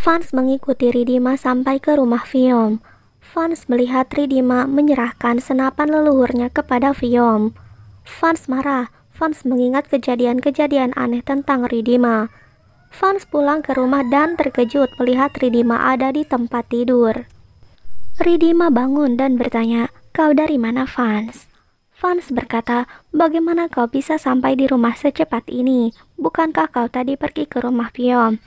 Fans mengikuti Ridima sampai ke rumah Viom. Fans melihat Ridima menyerahkan senapan leluhurnya kepada Viom. Fans marah. Fans mengingat kejadian-kejadian aneh tentang Ridima. Fans pulang ke rumah dan terkejut melihat Ridima ada di tempat tidur. Ridima bangun dan bertanya, "Kau dari mana, Fans?" Fans berkata, "Bagaimana kau bisa sampai di rumah secepat ini? Bukankah kau tadi pergi ke rumah Viom?"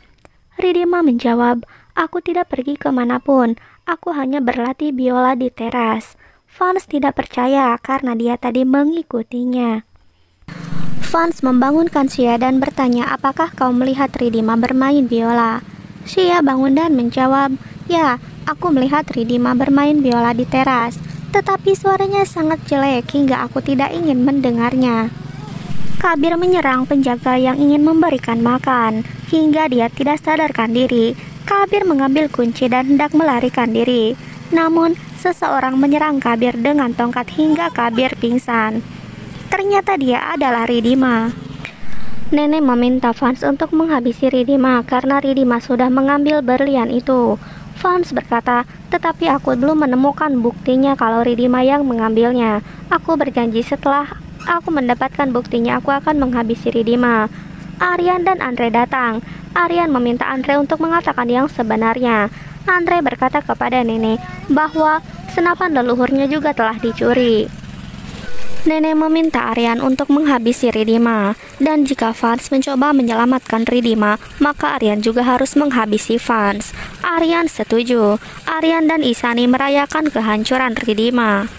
Ridima menjawab, Aku tidak pergi ke mana pun, aku hanya berlatih biola di teras. Fans tidak percaya karena dia tadi mengikutinya. Fans membangunkan Xia dan bertanya apakah kau melihat Ridima bermain biola. Xia bangun dan menjawab, Ya, aku melihat Ridima bermain biola di teras, tetapi suaranya sangat jelek hingga aku tidak ingin mendengarnya. Kabir menyerang penjaga yang ingin memberikan makan, hingga dia tidak sadarkan diri. Kabir mengambil kunci dan hendak melarikan diri. Namun, seseorang menyerang Kabir dengan tongkat hingga Kabir pingsan. Ternyata dia adalah Ridima. Nenek meminta Fans untuk menghabisi Ridima karena Ridima sudah mengambil berlian itu. Fans berkata, tetapi aku belum menemukan buktinya kalau Ridima yang mengambilnya. Aku berjanji setelah Aku mendapatkan buktinya aku akan menghabisi Ridima. Aryan dan Andre datang. Aryan meminta Andre untuk mengatakan yang sebenarnya. Andre berkata kepada nenek bahwa senapan leluhurnya juga telah dicuri. Nenek meminta Aryan untuk menghabisi Ridima, dan jika Fans mencoba menyelamatkan Ridima, maka Aryan juga harus menghabisi Fans. Aryan setuju. Aryan dan Isani merayakan kehancuran Ridima.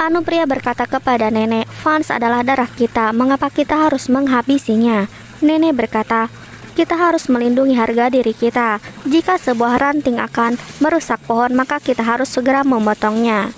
Anupria berkata kepada nenek, Fans adalah darah kita, mengapa kita harus menghabisinya? Nenek berkata, kita harus melindungi harga diri kita. Jika sebuah ranting akan merusak pohon, maka kita harus segera memotongnya.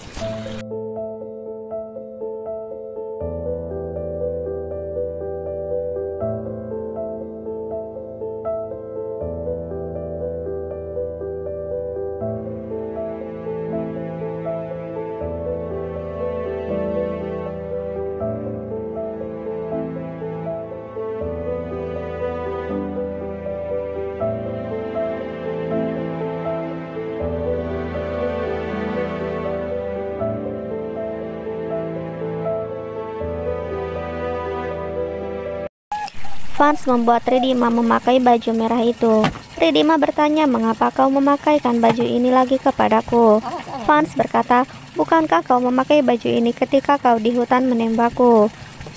Fans membuat Ridima memakai baju merah itu. Ridima bertanya mengapa kau memakaikan baju ini lagi kepadaku. Fans berkata, bukankah kau memakai baju ini ketika kau di hutan menembakku?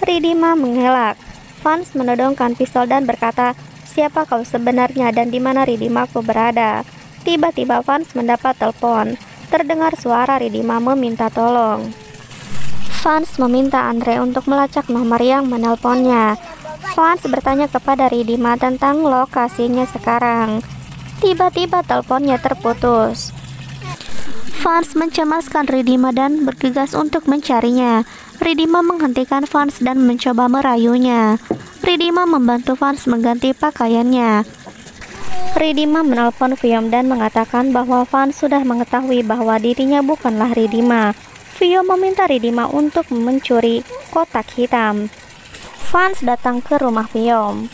Ridima mengelak. Fans menodongkan pistol dan berkata, siapa kau sebenarnya dan di mana Ridimaku berada? Tiba-tiba Fans mendapat telepon. Terdengar suara Ridima meminta tolong. Fans meminta Andre untuk melacak nomor yang menelponnya. Fans bertanya kepada Ridima tentang lokasinya sekarang. Tiba-tiba teleponnya terputus. Fans mencemaskan Ridima dan bergegas untuk mencarinya. Ridima menghentikan Fans dan mencoba merayunya. Ridima membantu Fans mengganti pakaiannya. Ridima menelpon Viom dan mengatakan bahwa Fans sudah mengetahui bahwa dirinya bukanlah Ridima. Viom meminta Ridima untuk mencuri kotak hitam. Fans datang ke rumah Piom.